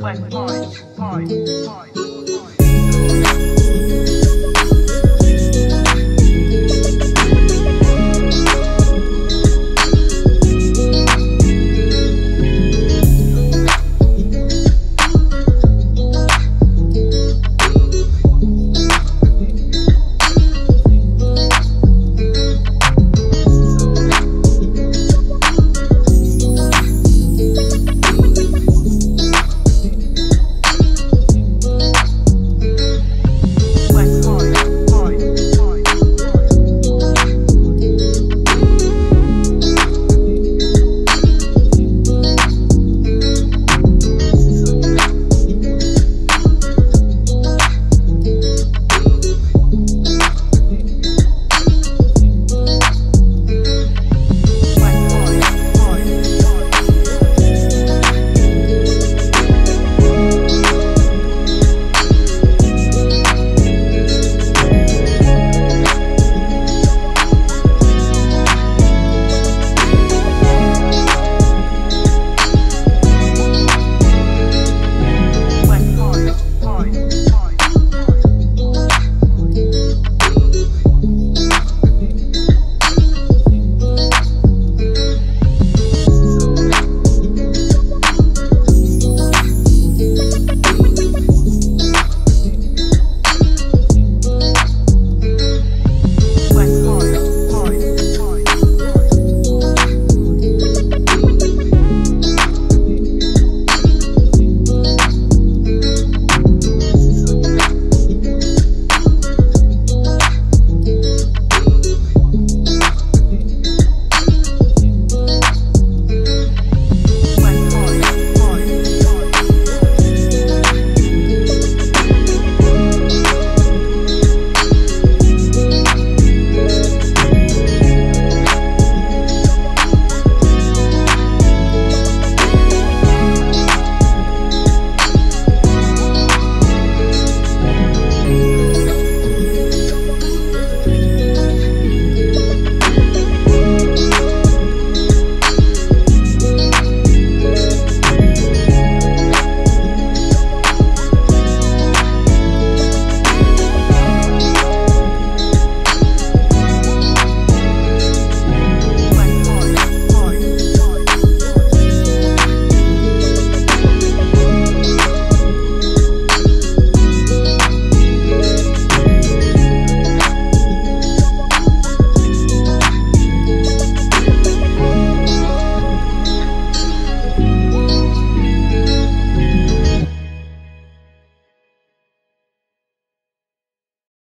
West Point, Point, Point.